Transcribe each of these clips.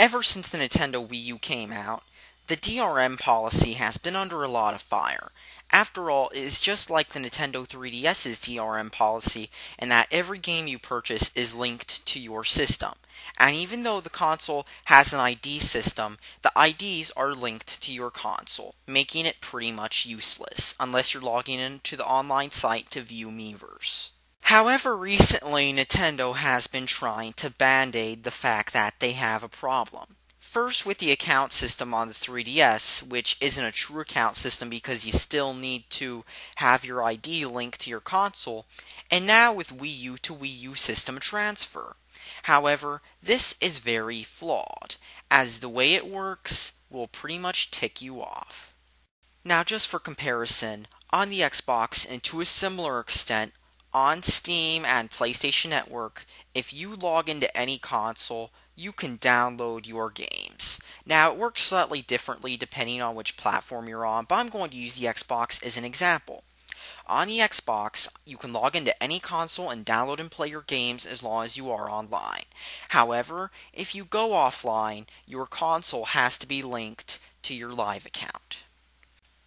Ever since the Nintendo Wii U came out, the DRM policy has been under a lot of fire. After all, it is just like the Nintendo 3DS's DRM policy in that every game you purchase is linked to your system. And even though the console has an ID system, the IDs are linked to your console, making it pretty much useless, unless you're logging into the online site to view Miiverse. However, recently Nintendo has been trying to band aid the fact that they have a problem. First, with the account system on the 3DS, which isn't a true account system because you still need to have your ID linked to your console, and now with Wii U to Wii U system transfer. However, this is very flawed, as the way it works will pretty much tick you off. Now, just for comparison, on the Xbox and to a similar extent, on Steam and PlayStation Network, if you log into any console, you can download your games. Now, it works slightly differently depending on which platform you're on, but I'm going to use the Xbox as an example. On the Xbox, you can log into any console and download and play your games as long as you are online. However, if you go offline, your console has to be linked to your live account.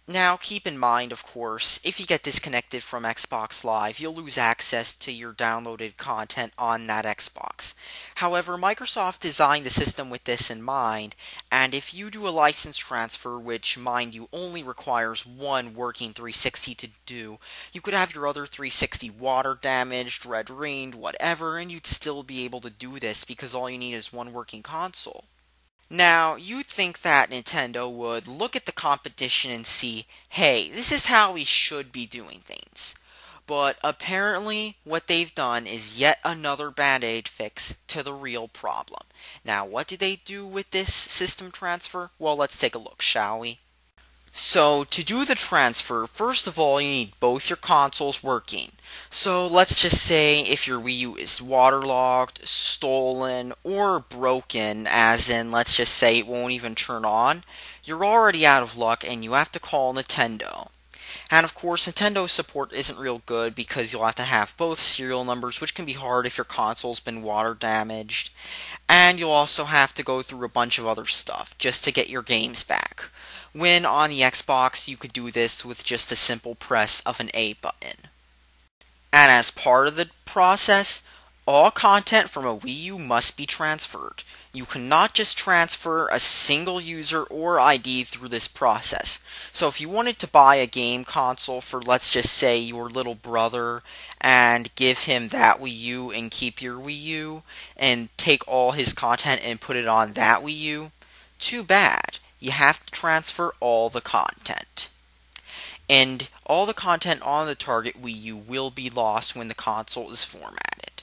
Now, keep in mind, of course, if you get disconnected from Xbox Live, you'll lose access to your downloaded content on that Xbox. However, Microsoft designed the system with this in mind, and if you do a license transfer, which, mind you, only requires one working 360 to do, you could have your other 360 water damaged, red ringed, whatever, and you'd still be able to do this because all you need is one working console. Now, you'd think that Nintendo would look at the competition and see, hey, this is how we should be doing things. But apparently, what they've done is yet another band aid fix to the real problem. Now, what did they do with this system transfer? Well, let's take a look, shall we? So, to do the transfer, first of all, you need both your consoles working. So, let's just say if your Wii U is waterlogged, stolen, or broken, as in, let's just say it won't even turn on, you're already out of luck and you have to call Nintendo. And of course, Nintendo support isn't real good because you'll have to have both serial numbers, which can be hard if your console's been water damaged. And you'll also have to go through a bunch of other stuff just to get your games back when on the Xbox you could do this with just a simple press of an A button. And as part of the process, all content from a Wii U must be transferred. You cannot just transfer a single user or ID through this process. So if you wanted to buy a game console for, let's just say, your little brother and give him that Wii U and keep your Wii U and take all his content and put it on that Wii U, too bad you have to transfer all the content. And all the content on the target Wii U will be lost when the console is formatted.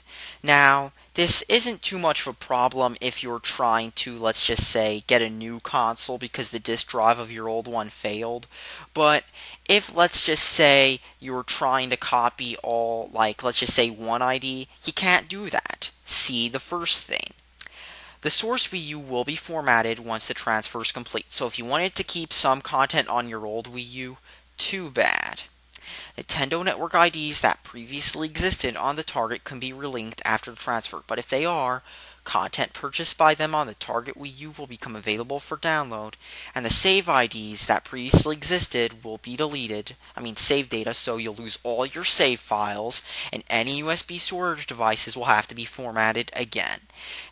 Now, this isn't too much of a problem if you're trying to, let's just say, get a new console because the disk drive of your old one failed. But if, let's just say, you're trying to copy all, like, let's just say one ID, you can't do that. See the first thing. The source Wii U will be formatted once the transfer is complete, so if you wanted to keep some content on your old Wii U, too bad. Nintendo Network IDs that previously existed on the target can be relinked after transfer, but if they are, Content purchased by them on the target Wii U will become available for download, and the save IDs that previously existed will be deleted. I mean, save data, so you'll lose all your save files, and any USB storage devices will have to be formatted again.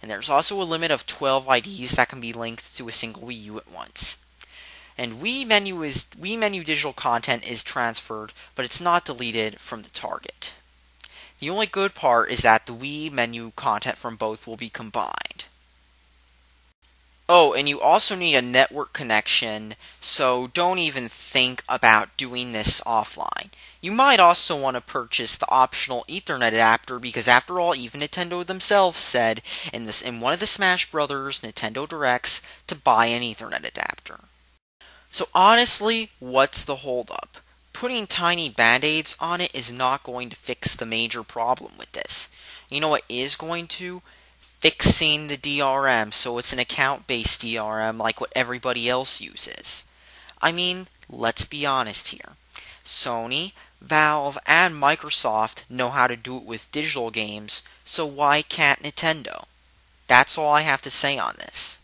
And there's also a limit of 12 IDs that can be linked to a single Wii U at once. And Wii menu is Wii menu digital content is transferred, but it's not deleted from the target. The only good part is that the Wii menu content from both will be combined. Oh, and you also need a network connection, so don't even think about doing this offline. You might also want to purchase the optional Ethernet adapter because after all, even Nintendo themselves said in this in one of the Smash Brothers Nintendo Directs to buy an Ethernet adapter. So honestly, what's the holdup? putting tiny band-aids on it is not going to fix the major problem with this. You know what is going to? Fixing the DRM so it's an account-based DRM like what everybody else uses. I mean, let's be honest here. Sony, Valve, and Microsoft know how to do it with digital games, so why can't Nintendo? That's all I have to say on this.